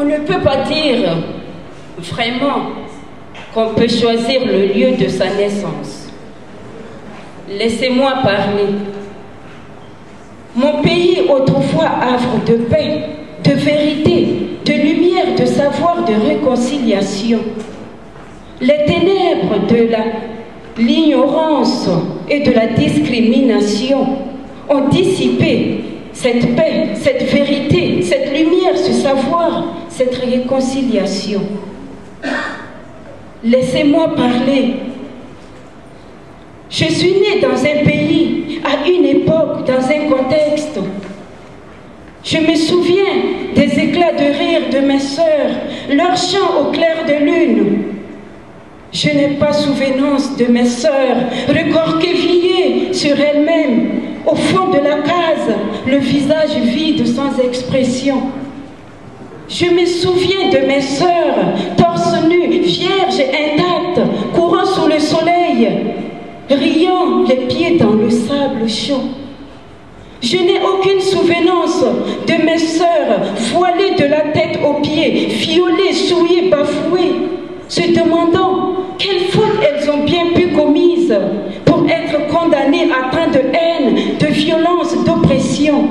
On ne peut pas dire vraiment qu'on peut choisir le lieu de sa naissance. Laissez-moi parler. Mon pays, autrefois havre de paix, de vérité, de lumière, de savoir, de réconciliation. Les ténèbres de l'ignorance et de la discrimination ont dissipé cette paix, cette vérité, cette lumière, ce savoir, cette réconciliation. Laissez-moi parler. Je suis née dans un pays, à une époque, dans un contexte. Je me souviens des éclats de rire de mes sœurs, leurs chants au clair de lune. Je n'ai pas souvenance de mes sœurs, recorquevillées sur elles-mêmes, au fond de la case, le visage vide sans expression. Je me souviens de mes sœurs, torse nu, vierges intactes, courant sous le soleil, riant les pieds dans le sable chaud. Je n'ai aucune souvenance de mes sœurs voilées de la tête aux pieds, violées, souillées, bafouées, se demandant quelles fautes elles ont bien pu commises pour être condamnées à tant de haine, de violence, d'oppression.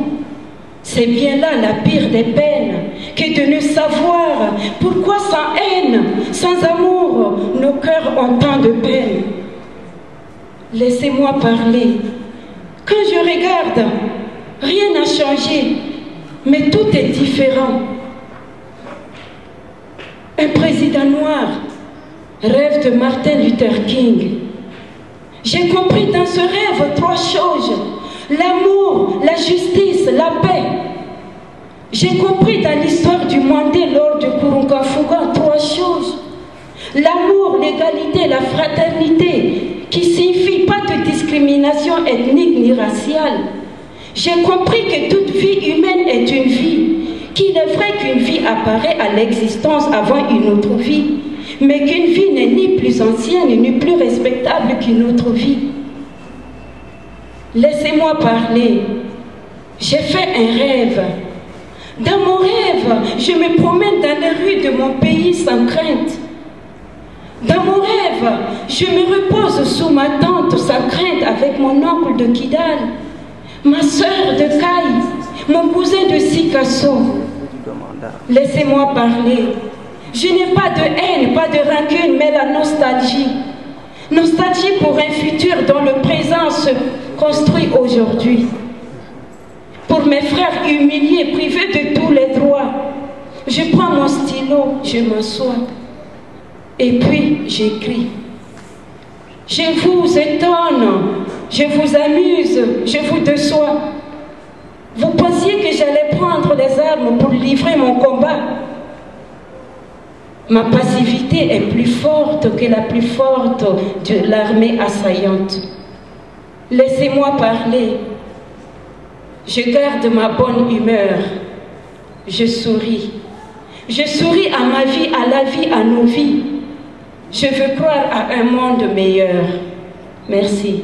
C'est bien là la pire des peines que de ne savoir pourquoi sans haine, sans amour, nos cœurs ont tant de peine. Laissez-moi parler. Quand je regarde, rien n'a changé, mais tout est différent. Un président noir rêve de Martin Luther King. J'ai compris dans ce rêve trois choses. L'amour, la justice, la paix. J'ai compris dans l'histoire du Mandé lors de Kurungafuga trois choses. L'amour, l'égalité, la fraternité, qui signifie pas de discrimination ethnique ni raciale. J'ai compris que toute vie humaine est une vie, qu'il est vrai qu'une vie apparaît à l'existence avant une autre vie, mais qu'une vie n'est ni plus ancienne ni plus respectable qu'une autre vie. Laissez-moi parler. J'ai fait un rêve. Dans mon rêve, je me promène dans les rues de mon pays sans crainte. Dans mon rêve, je me repose sous ma tente sans crainte avec mon oncle de Kidal, ma soeur de Caille, mon cousin de Sikasso. Laissez-moi parler. Je n'ai pas de haine, pas de rancune, mais la nostalgie. Nostalgie pour un futur dont le construit aujourd'hui. Pour mes frères humiliés, privés de tous les droits, je prends mon stylo, je m'assois. Et puis j'écris. Je vous étonne, je vous amuse, je vous déçois. Vous pensiez que j'allais prendre les armes pour livrer mon combat Ma passivité est plus forte que la plus forte de l'armée assaillante. Laissez-moi parler. Je garde ma bonne humeur. Je souris. Je souris à ma vie, à la vie, à nos vies. Je veux croire à un monde meilleur. Merci.